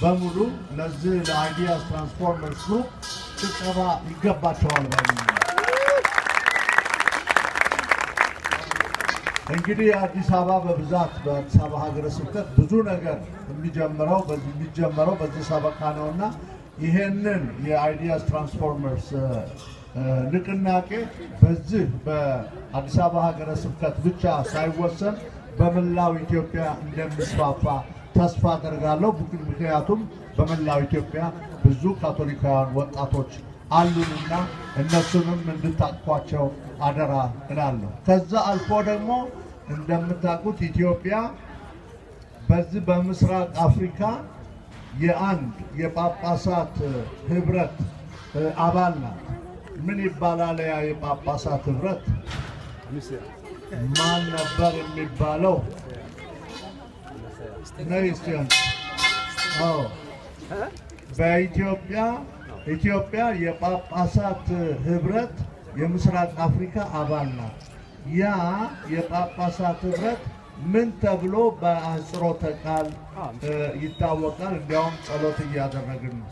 በሙሉ ለዚህ ለ Ideas Transformers Group ጭብጨባ ይገባቸዋል እንግዲህ አዲስ አበባ በብዛት በአዲስ አበባ ሀገረ ስብከት ብዙ ነገር የሚጀምረው የሚጀመረው በዚህ ሰበካ ነውና ይሄንን የ Ideas Transformers ንቅናቄ በዚህ በአዲስ አበባ ሀገረ ስብከት ብቻ ሳይወሰን በመላው ኢትዮጵያ እንደሚስፋፋ ተስፋ አደርጋለሁ። ምክንያቱም በመላው ኢትዮጵያ ብዙ ካቶሊካውያን ወጣቶች አሉንና እነሱንም እንድታቅፏቸው አደራ እላለሁ። ከዛ አልፎ ደግሞ እንደምታውቁት ኢትዮጵያ በዚህ በምስራቅ አፍሪካ የአንድ የጳጳሳት ህብረት አባል ናት። ምን ይባላል ያ የጳጳሳት ህብረት? ማን ነበር የሚባለው? አንቺ። አዎ በኢትዮጵያ ኢትዮጵያ የጳጳሳት ህብረት የምስራቅ አፍሪካ አባል ናት። ያ የጳጳሳት ህብረት ምን ተብሎ በአህጽሮተ ቃል ይታወቃል? እንዲያውም ጸሎት እያደረግን ነው።